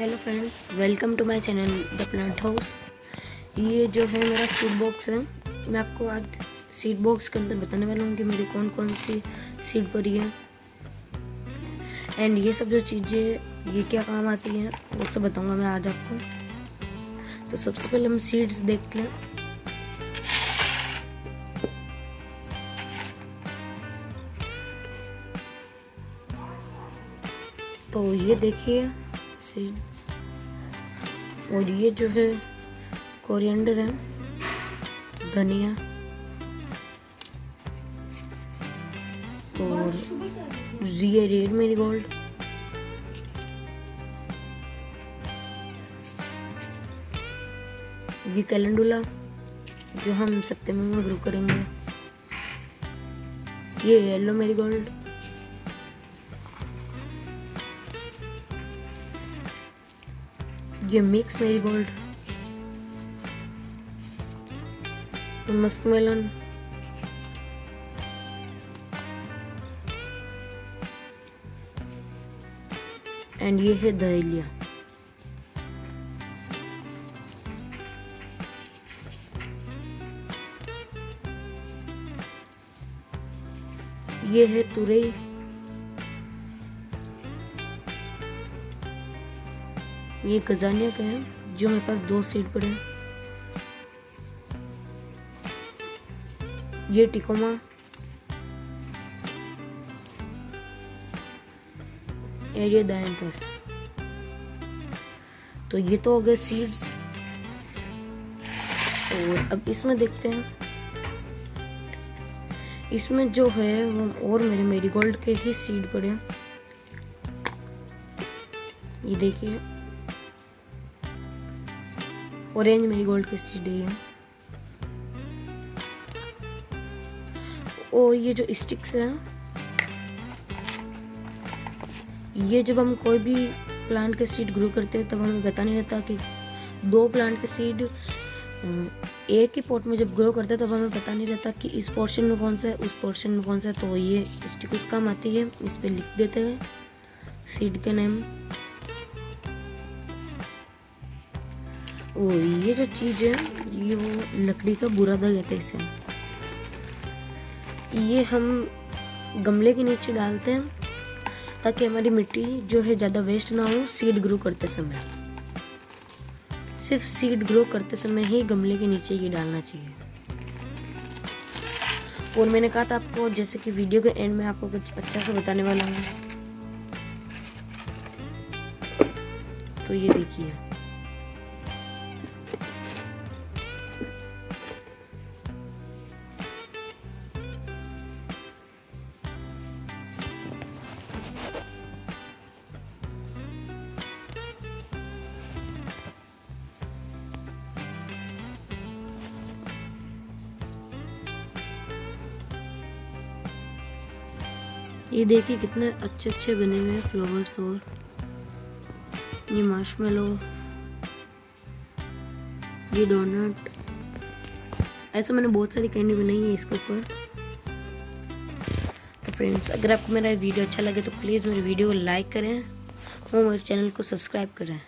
Hello friends welcome to my channel the plant house ये जो है मेरा सीड बॉक्स है। मैं आपको आज सीड बॉक्स के अंदर बताने वाला हूँ कि मेरी कौन कौन सी सीड पड़ी है। एंड ये सब जो चीज़ें, ये क्या काम आती हैं, वो सब बताऊँगा मैं आज आपको। तो सबसे पहले हम सीड्स देखते हैं। तो ये देखिए। सीड्स और ये जो है कोरिएंडर है, धनिया। और ये रेड मेरी गोल्ड ये कैलेंडुला जो हम सितंबर में ग्रो करेंगे, ये येलो मेरी गोल्ड ये मिक्स मेरी गोल्ड मस्क मेलन एंड ये है दहलिया। ये है तुरई। ये गजानिया का है, जो मेरे पास दो सीट पड़े हैं। ये टिकोमा। एरिया डायंथस तो ये तो हो गए सीड्स और अब इसमें देखते हैं। इसमें जो है, वो और मेरे मेरीगोल्ड के ही सीड पड़े हैं। ये देखिए। ऑरेंज मेरी गोल्ड की सीड है? और ये जो स्टिक्स हैं, ये जब हम कोई भी प्लांट के सीड ग्रो करते हैं, तब हमें पता नहीं रहता कि दो प्लांट के सीड एक ही पॉट में जब ग्रो करते हैं, तब हमें पता नहीं रहता कि इस पोर्शन में कौन सा है, उस पोर्शन में कौन सा है। तो ये स्टिक्स काम आती है, इस पर लिख देते हैं। सीड के नेम और ये जो चीज़ है, ये वो लकड़ी का बुरादा कहते हैं इसे। ये हम गमले के नीचे डालते हैं, ताकि हमारी मिट्टी जो है ज़्यादा वेस्ट ना हो सीड ग्रो करते समय। सिर्फ़ सीड ग्रो करते समय ही गमले के नीचे ये डालना चाहिए। और मैंने कहा था आपको, जैसे कि वीडियो के एंड में आपको कुछ अच्छा सा बताने वाला हूँ। तो ये देखिए। ये देखिए कितने अच्छे अच्छे बने हुए हैं फ्लावर्स और ये मार्शमेलो ये डोनट ऐसे मैंने बहुत सारी कैंडी बनाई है इसके ऊपर। तो फ्रेंड्स अगर आपको मेरा वीडियो अच्छा लगे तो प्लीज़ मेरे वीडियो को लाइक करें और मेरे चैनल को सब्सक्राइब करें।